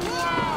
Whoa!